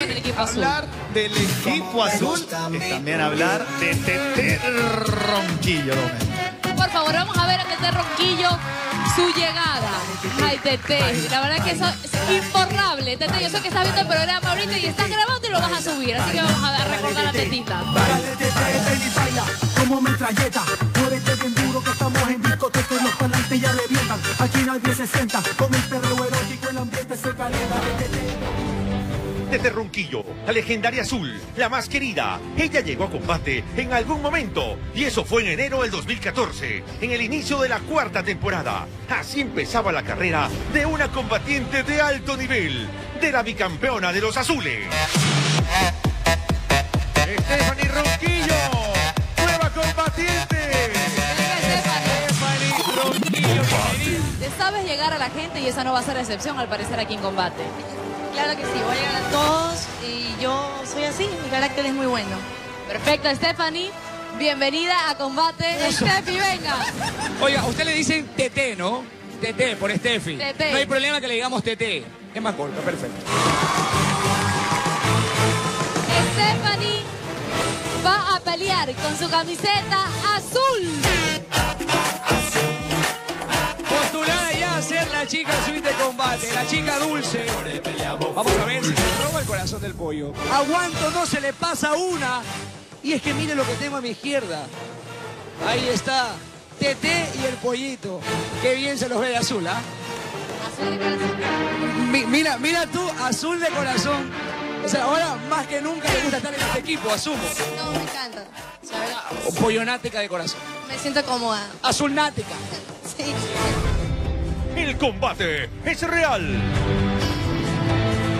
el equipo azul. Hablar del equipo azul es también hablar de Tete Ronquillo. Por favor, vamos a ver a Tete Ronquillo su llegada. Ay, Tete, la verdad que eso es imborrable. Tete, yo sé que estás viendo el programa ahorita y estás grabando y lo vas a subir. Así que vamos a recordar a Tetita. Tete, baila como metralleta. Muévete bien duro que estamos en discoteca y los parlantes ya revientan. Aquí nadie se sienta con el perreo erótico, el ambiente se calienta. Tete, Tete Ronquillo, la legendaria azul, la más querida. Ella llegó a combate en algún momento y eso fue en enero del 2014, en el inicio de la cuarta temporada. Así empezaba la carrera de una combatiente de alto nivel, de la bicampeona de los azules. Stephanie Ronquillo, nueva combatiente. Te sabes llegar a la gente y esa no va a ser excepción al parecer aquí en combate. Claro que sí, voy a llegar a así, mi carácter es muy bueno. Perfecto, Stephanie. Bienvenida a combate. Steffi, venga. Oiga, usted le dicen TT, ¿no? TT por Steffi. TT. No hay problema que le digamos TT. Es más corto, perfecto. Stephanie va a pelear con su camiseta azul. Postulada ya a ser la chica azul de combate, la chica dulce. Vamos a ver si corazón del pollo. Aguanto, no se le pasa una. Y es que mire lo que tengo a mi izquierda. Ahí está. TT y el pollito. Qué bien se los ve de azul, ¿ah? Azul de corazón. Mi- mira, mira tú, azul de corazón. O sea, ahora más que nunca le gusta estar en este equipo, asumo. No, me encanta. O pollonática de corazón. Me siento cómoda. Azul nática. Sí. El combate es real.